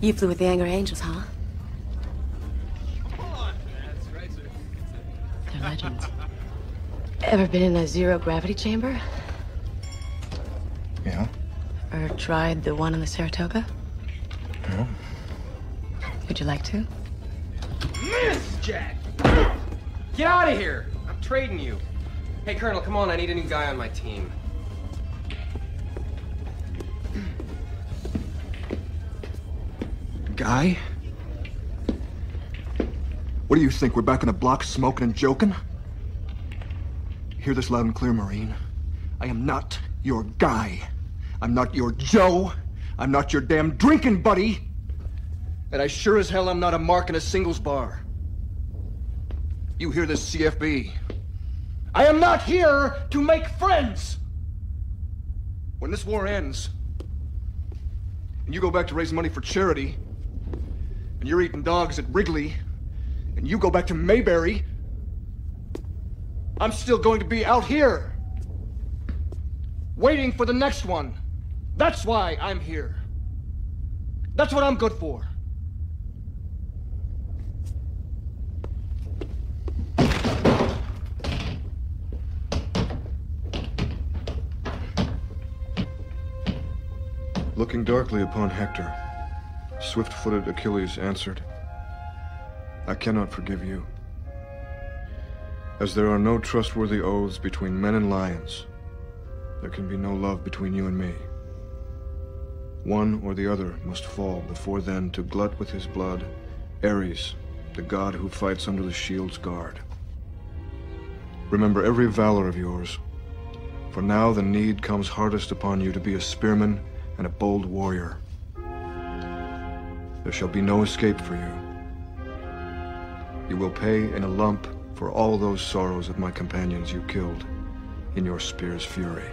You flew with the Angry Angels, huh? They're legends. Ever been in a zero gravity chamber? Yeah. Or tried the one in the Saratoga? No. Would you like to? Miss Jack! Get out of here! I'm trading you. Hey, Colonel, come on. I need a new guy on my team. Guy? What do you think? We're back in the block smoking and joking? Hear this loud and clear, Marine. I am not your guy. I'm not your Joe. I'm not your damn drinking buddy. And I sure as hell am not a mark in a singles bar. You hear this, CFB? I am not here to make friends! When this war ends, and you go back to raise money for charity, and you're eating dogs at Wrigley, and you go back to Mayberry, I'm still going to be out here, waiting for the next one. That's why I'm here. That's what I'm good for. Looking darkly upon Hector, swift footed Achilles answered, I cannot forgive you. As there are no trustworthy oaths between men and lions, there can be no love between you and me. One or the other must fall before then to glut with his blood Ares, the god who fights under the shield's guard. Remember every valor of yours, for now the need comes hardest upon you to be a spearman and a bold warrior. There shall be no escape for you. You will pay in a lump for all those sorrows of my companions you killed in your spear's fury.